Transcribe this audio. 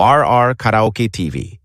RR Karaoke TV.